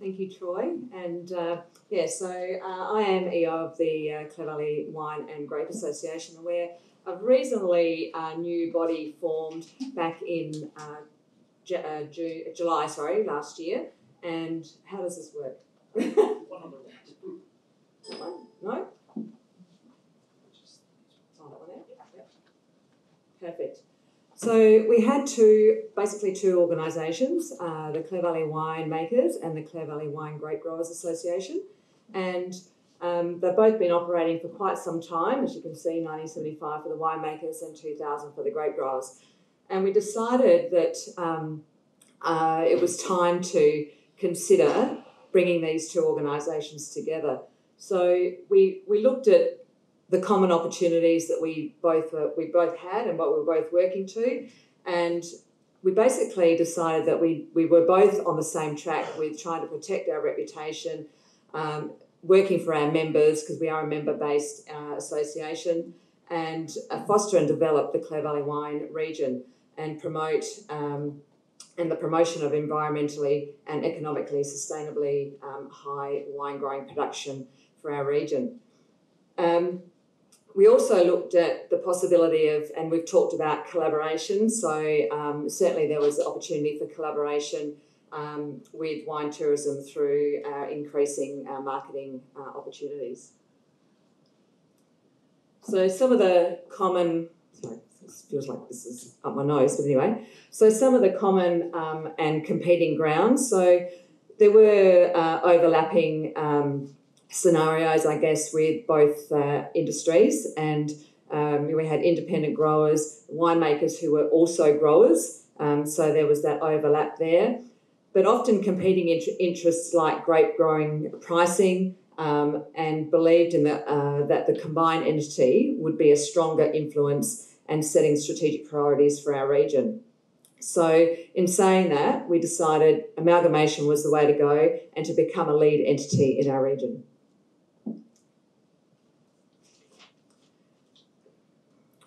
Thank you, Troy. And uh, yeah, so uh, I am EO of the uh, Clare Valley Wine and Grape Association, we're a reasonably uh, new body formed back in uh, uh, Ju- July, sorry, last year. And how does this work? No? Perfect. So we had two, basically two organisations, uh, the Clare Valley Wine Makers and the Clare Valley Wine Grape Growers Association, and um, they've both been operating for quite some time, as you can see, 1975 for the winemakers and 2000 for the grape growers. And we decided that um, uh, it was time to consider bringing these two organisations together. So we, we looked at the common opportunities that we both were, we both had and what we were both working to, and we basically decided that we, we were both on the same track with trying to protect our reputation, um, working for our members because we are a member based uh, association, and uh, foster and develop the Clare Valley wine region and promote um, and the promotion of environmentally and economically sustainably um, high wine growing production for our region. Um, we also looked at the possibility of, and we've talked about collaboration. So um, certainly there was opportunity for collaboration um, with wine tourism through uh, increasing our marketing uh, opportunities. So some of the common, sorry, this feels like this is up my nose, but anyway. So some of the common um, and competing grounds. So there were uh, overlapping um, scenarios, I guess, with both uh, industries, and um, we had independent growers, winemakers who were also growers. Um, so there was that overlap there, but often competing int- interests like grape growing pricing. Um, and believed in the, uh, that the combined entity would be a stronger influence and setting strategic priorities for our region. So, in saying that, we decided amalgamation was the way to go and to become a lead entity in our region.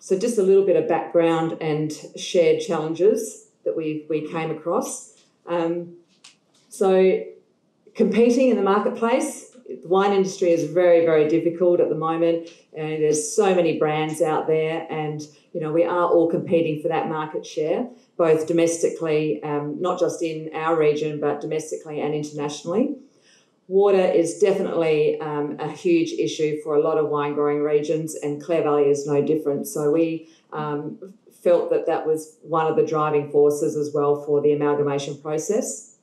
So, just a little bit of background and shared challenges that we, we came across. Um, so, competing in the marketplace, the wine industry is very, very difficult at the moment, and there's so many brands out there, and you know we are all competing for that market share, both domestically, um, not just in our region, but domestically and internationally. Water is definitely um, a huge issue for a lot of wine growing regions, and Clare Valley is no different. So we um, felt that that was one of the driving forces as well for the amalgamation process.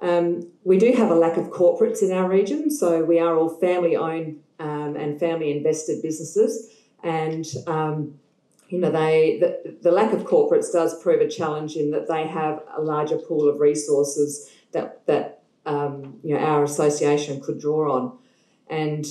Um, we do have a lack of corporates in our region, so we are all family owned um, and family invested businesses, and um, you know they the, the lack of corporates does prove a challenge in that they have a larger pool of resources that that um, you know, our association could draw on. And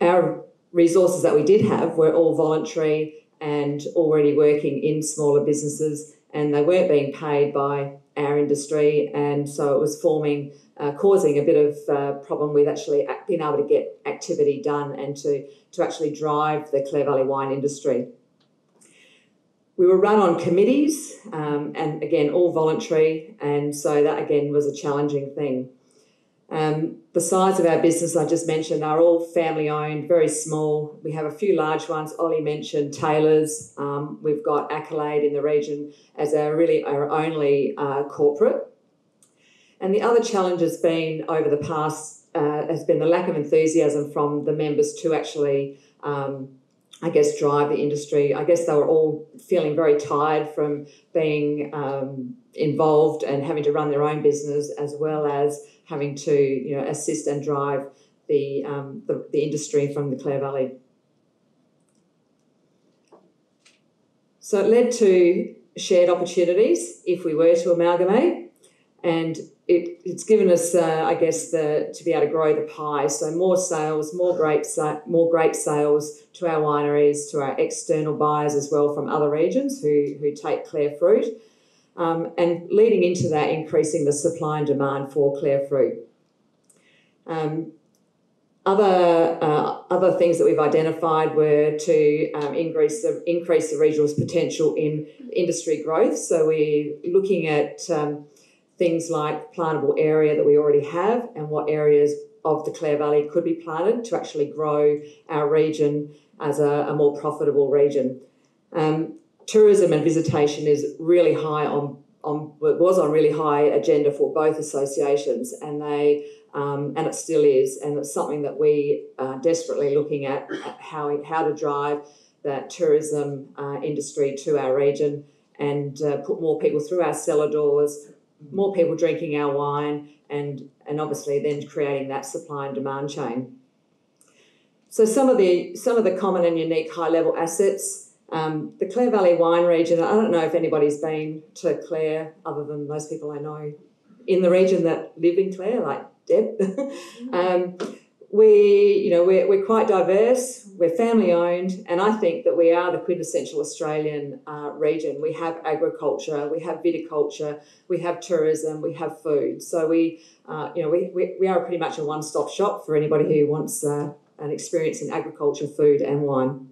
our resources that we did have were all voluntary and already working in smaller businesses, and they weren't being paid by our industry, and so it was forming, uh, causing a bit of uh, problem with actually being able to get activity done and to, to actually drive the Clare Valley wine industry. We were run on committees, um, and again, all voluntary, and so that again was a challenging thing. Um, the size of our business, I just mentioned, are all family owned, very small. We have a few large ones. Ollie mentioned Taylor's. Um, we've got Accolade in the region as our really our only uh, corporate. And the other challenge has been over the past uh, has been the lack of enthusiasm from the members to actually, um, I guess, drive the industry. I guess they were all feeling very tired from being um, involved and having to run their own business as well as having to you know assist and drive the, um, the, the industry from the Clare Valley. So it led to shared opportunities if we were to amalgamate, and it, it's given us, uh, I guess, the to be able to grow the pie. So more sales, more grape, more grape sales to our wineries, to our external buyers as well from other regions who who take Clare fruit um, and leading into that, increasing the supply and demand for Clare fruit. Um, other uh, other things that we've identified were to um, increase the increase the regional's potential in industry growth. So we're looking at um, things like plantable area that we already have and what areas of the Clare Valley could be planted to actually grow our region as a, a more profitable region. Um, tourism and visitation is really high on, on was on really high agenda for both associations, and they um, and it still is, and it's something that we are desperately looking at, at how how to drive that tourism uh, industry to our region and uh, put more people through our cellar doors, more people drinking our wine, and and obviously then creating that supply and demand chain. So some of the some of the common and unique high level assets. Um, the Clare Valley wine region. I don't know if anybody's been to Clare other than most people I know in the region that live in Clare, like Deb. um, we, you know, we're, we're quite diverse, we're family owned, and I think that we are the quintessential Australian uh, region. We have agriculture, we have viticulture, we have tourism, we have food. So we, uh, you know, we, we, we are pretty much a one stop shop for anybody who wants uh, an experience in agriculture, food, and wine.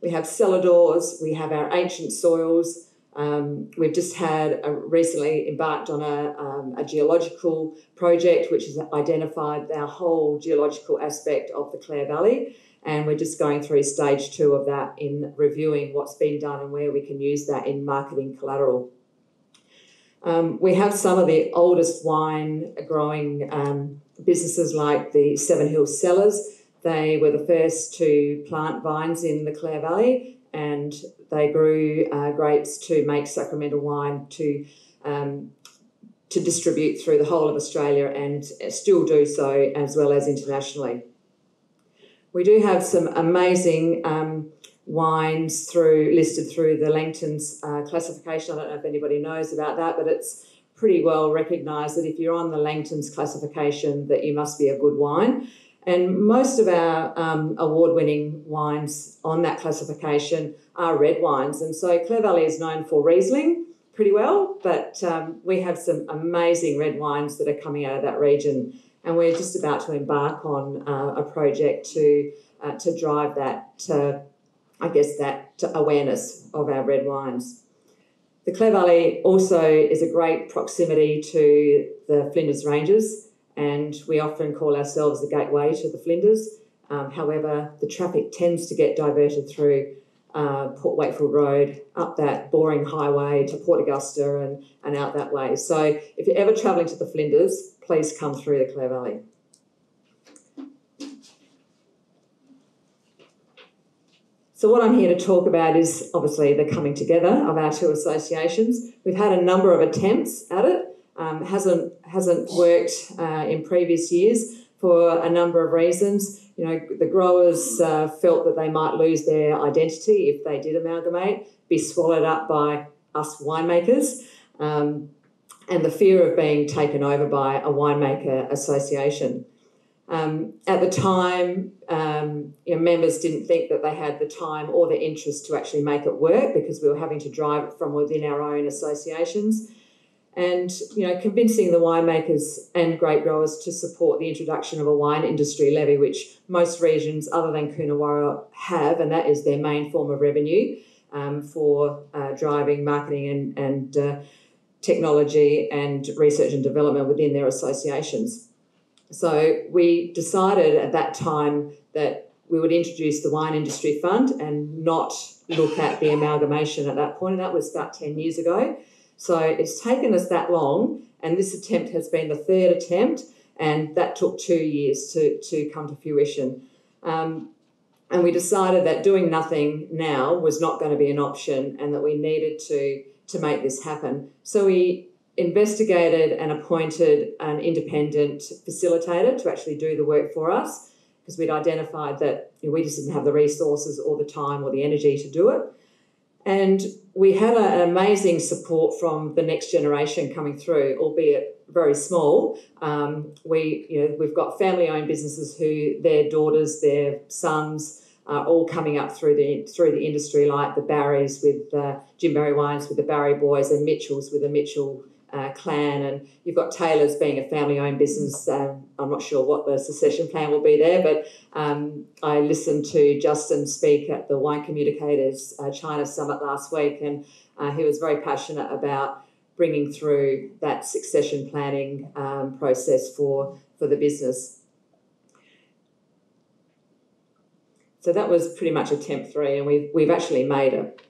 We have cellar doors, we have our ancient soils, um, we've just had recently embarked on a, um, a, geological project which has identified our whole geological aspect of the Clare Valley, and we're just going through stage two of that in reviewing what's been done and where we can use that in marketing collateral. Um, we have some of the oldest wine growing um, businesses like the Seven Hills Cellars. They were the first to plant vines in the Clare Valley and they grew uh, grapes to make sacramental wine to um, to distribute through the whole of Australia and still do so as well as internationally. We do have some amazing um, wines through listed through the Langton's uh, classification. I don't know if anybody knows about that, but it's pretty well recognised that if you're on the Langton's classification, that you must be a good wine. And most of our um, award winning wines on that classification are red wines. And so Clare Valley is known for Riesling pretty well, but um, we have some amazing red wines that are coming out of that region. And we're just about to embark on uh, a project to, uh, to drive that, uh, I guess, that awareness of our red wines. The Clare Valley also is a great proximity to the Flinders Ranges and we often call ourselves the gateway to the Flinders. Um, however, the traffic tends to get diverted through uh, Port Wakefield Road, up that boring highway to Port Augusta and, and out that way. So if you're ever travelling to the Flinders, please come through the Clare Valley. So, what I'm here to talk about is obviously the coming together of our two associations. We've had a number of attempts at it um, hasn't hasn't worked uh, in previous years for a number of reasons. You know, the growers uh, felt that they might lose their identity if they did amalgamate, be swallowed up by us winemakers, um, and the fear of being taken over by a winemaker association. Um, at the time, um, you know, members didn't think that they had the time or the interest to actually make it work because we were having to drive it from within our own associations and you know convincing the winemakers and grape growers to support the introduction of a wine industry levy, which most regions other than Coonawarra have, and that is their main form of revenue um, for uh, driving marketing and, and uh, technology and research and development within their associations. So we decided at that time that we would introduce the wine industry fund and not look at the amalgamation at that point, and that was about 10 years ago. So it's taken us that long, and this attempt has been the third attempt, and that took two years to, to come to fruition. Um, and we decided that doing nothing now was not going to be an option and that we needed to, to make this happen. So we investigated and appointed an independent facilitator to actually do the work for us because we'd identified that you know, we just didn't have the resources or the time or the energy to do it. And we had an amazing support from the next generation coming through, albeit very small. Um, we, you know, we've got family-owned businesses who their daughters, their sons, are all coming up through the through the industry, like the Barrys with uh, Jim Barry Wines with the Barry Boys, and Mitchells with the Mitchell uh, clan, and you've got Taylor's being a family-owned business. Um, I'm not sure what the succession plan will be there, but um, I listened to Justin speak at the Wine Communicators uh, China Summit last week, and uh, he was very passionate about bringing through that succession planning um, process for, for the business. So that was pretty much attempt three, and we've, we've actually made it.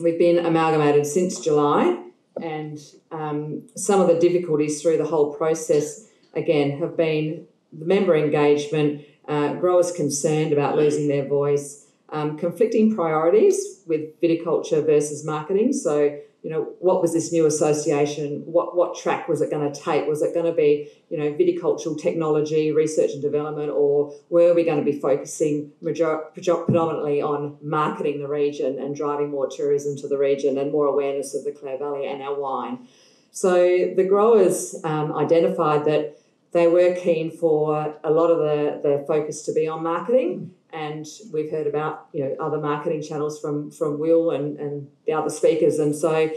We've been amalgamated since July, and um, some of the difficulties through the whole process, again, have been the member engagement, uh, growers concerned about losing their voice, um, conflicting priorities with viticulture versus marketing. So you know, what was this new association? What what track was it going to take? Was it going to be, you know, viticultural technology, research and development, or were we going to be focusing major, predominantly on marketing the region and driving more tourism to the region and more awareness of the Clare Valley and our wine? So the growers um, identified that they were keen for a lot of the, the focus to be on marketing and we've heard about you know other marketing channels from from Will and, and the other speakers and so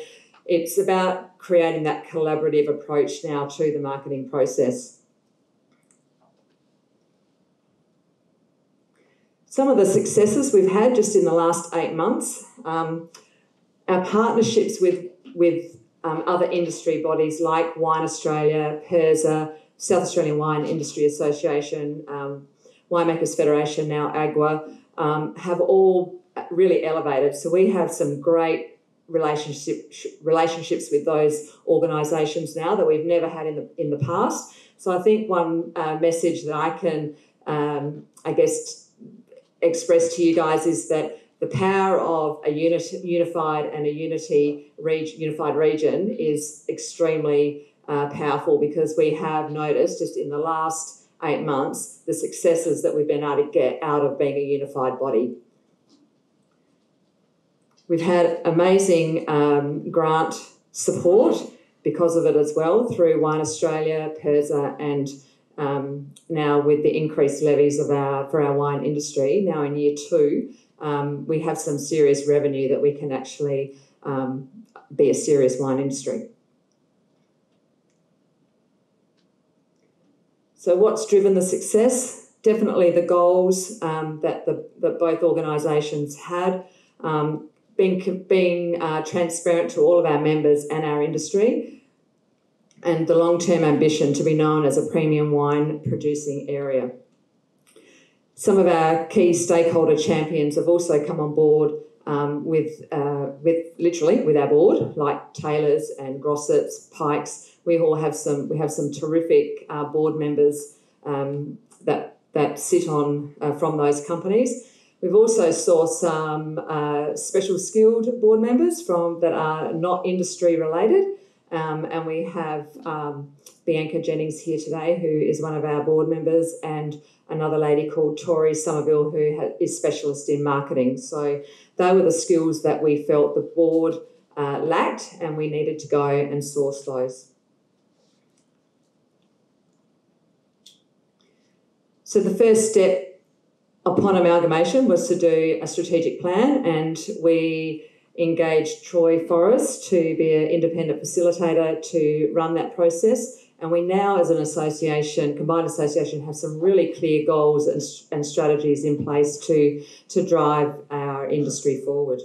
it's about creating that collaborative approach now to the marketing process. Some of the successes we've had just in the last eight months, um, our partnerships with with um, other industry bodies like Wine Australia, PIRSA, South Australian Wine Industry Association, um, Winemakers Federation, now AGWA, um, have all really elevated. So we have some great relationship relationships with those organisations now that we've never had in the in the past. So I think one uh, message that I can, um, I guess, express to you guys is that the power of a unit, unified and a unity region, unified region is extremely uh, powerful because we have noticed just in the last eight months the successes that we've been able to get out of being a unified body. We've had amazing um, grant support because of it as well through Wine Australia, PIRSA, and um, now with the increased levies of our for our wine industry. Now in year two, um, we have some serious revenue that we can actually um, be a serious wine industry. So, what's driven the success? Definitely the goals um, that the that both organisations had, um, being being uh, transparent to all of our members and our industry, and the long term ambition to be known as a premium wine producing area. Some of our key stakeholder champions have also come on board um, with uh, with literally with our board, like Taylors and Grossets, Pikes, we all have some we have some terrific uh, board members um, that that sit on uh, from those companies. We've also saw some uh, special skilled board members from that are not industry related, um, and we have um, Bianca Jennings here today, who is one of our board members, and another lady called Tori Somerville, who ha- is specialist in marketing. So they were the skills that we felt the board uh, lacked, and we needed to go and source those. So the first step upon amalgamation was to do a strategic plan, and we engaged Troy Forrest to be an independent facilitator to run that process. And we now, as an association, combined association, have some really clear goals and, and strategies in place to, to drive our industry forward.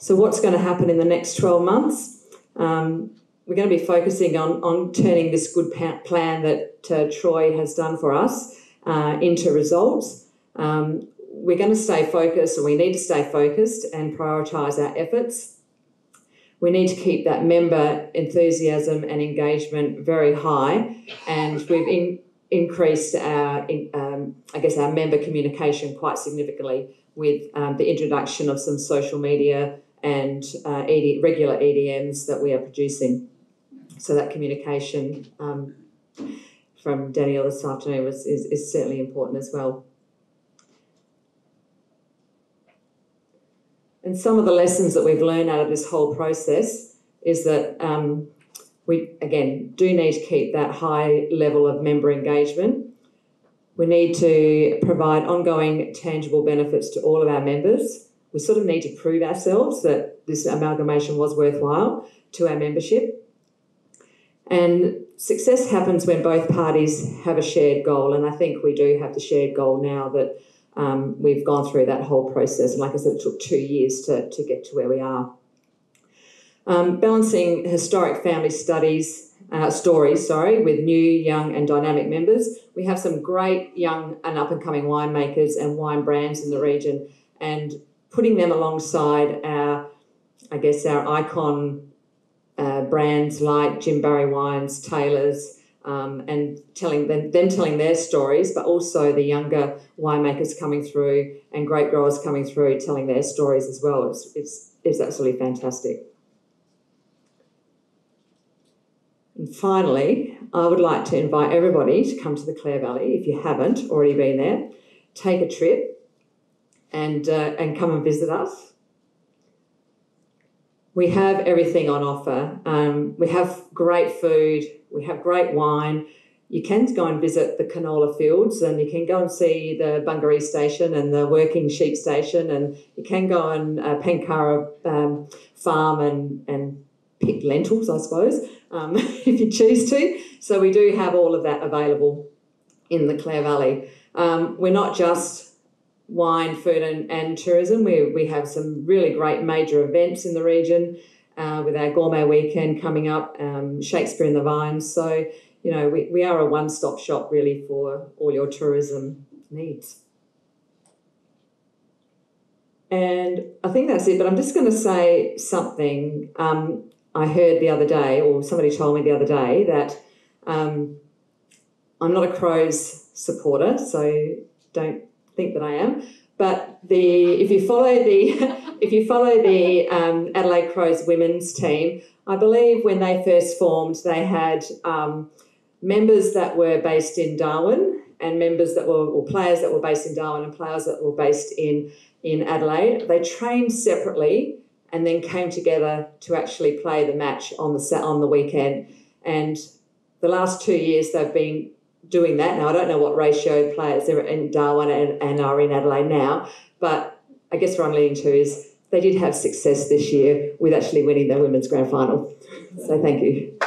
So, what's going to happen in the next 12 months? Um, we're going to be focusing on, on turning this good plan that uh, Troy has done for us uh, into results. Um, we're going to stay focused, and we need to stay focused and prioritise our efforts. We need to keep that member enthusiasm and engagement very high, and we've in, increased our, um, I guess, our member communication quite significantly with um, the introduction of some social media and uh, ED, regular EDMs that we are producing. So that communication um, from Danielle this afternoon was is, is certainly important as well. And some of the lessons that we've learned out of this whole process is that um, we, again, do need to keep that high level of member engagement. We need to provide ongoing tangible benefits to all of our members. We sort of need to prove ourselves that this amalgamation was worthwhile to our membership. And success happens when both parties have a shared goal. And I think we do have the shared goal now that um, we've gone through that whole process. And like I said, it took two years to, to get to where we are. Um, balancing historic family studies, uh, stories, sorry, with new, young, and dynamic members. We have some great young and up and coming winemakers and wine brands in the region, and putting them alongside our, I guess, our icon uh, brands like Jim Barry Wines, Taylor's, um, and telling them, them telling their stories, but also the younger winemakers coming through and great growers coming through telling their stories as well. It's, it's, it's absolutely fantastic. And finally, I would like to invite everybody to come to the Clare Valley if you haven't already been there. Take a trip and, uh, and come and visit us. We have everything on offer. Um, we have great food, we have great wine. You can go and visit the canola fields and you can go and see the Bungaree station and the working sheep station, and you can go and uh, Pangkarra um, farm and, and pick lentils, I suppose, um, if you choose to. So we do have all of that available in the Clare Valley. Um, we're not just wine, food, and, and tourism. We, we have some really great major events in the region uh, with our gourmet weekend coming up, um, Shakespeare in the Vines. So, you know, we, we are a one stop shop really for all your tourism needs. And I think that's it, but I'm just going to say something. Um, I heard the other day, or somebody told me the other day, that um, I'm not a Crows supporter, so don't think that I am. But the if you follow the if you follow the um, Adelaide Crows women's team, I believe when they first formed, they had um, members that were based in Darwin and members that were or players that were based in Darwin and players that were based in in Adelaide. They trained separately and then came together to actually play the match on the on the weekend. And the last two years they've been doing that. Now I don't know what ratio players are in Darwin and, and are in Adelaide now, but I guess what I'm leading to is they did have success this year with actually winning the women's grand final. So thank you.